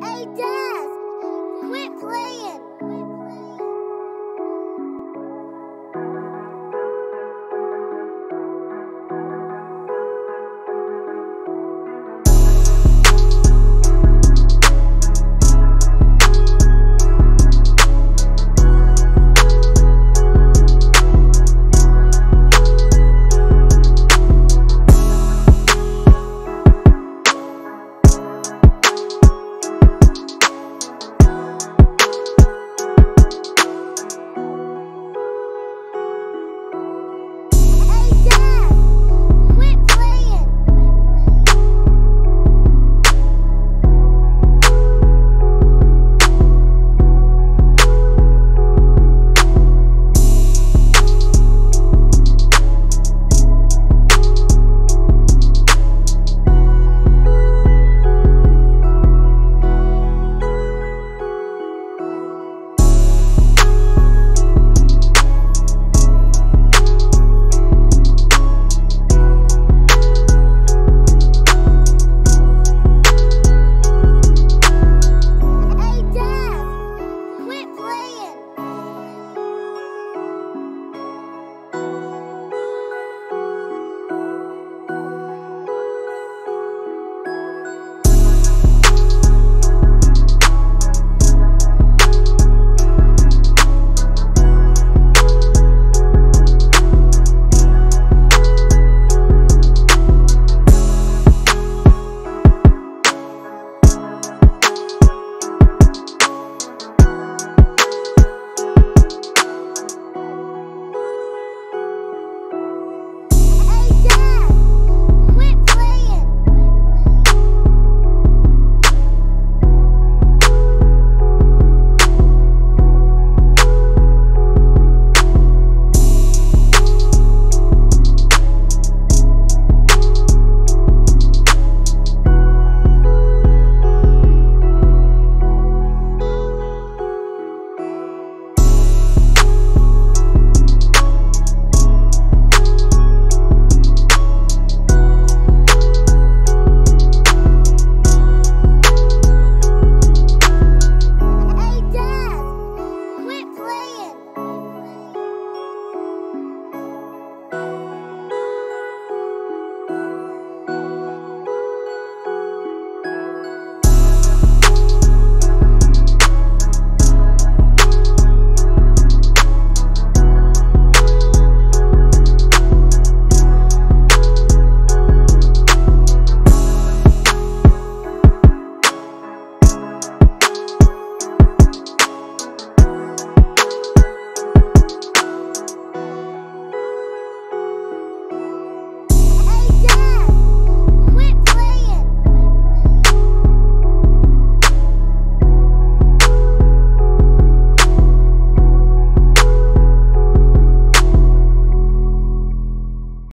Hey, Dad!